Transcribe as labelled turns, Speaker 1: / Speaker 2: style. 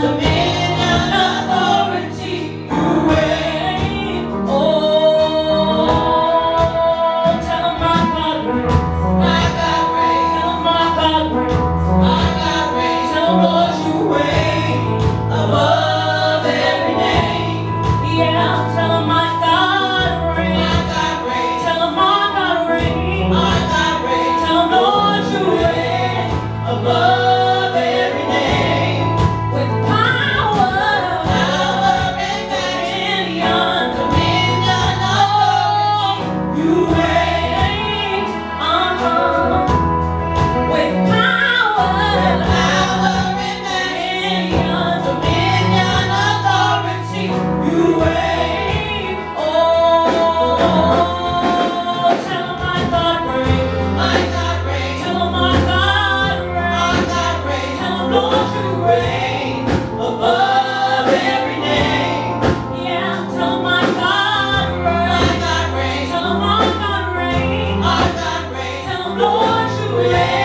Speaker 1: to me. lay.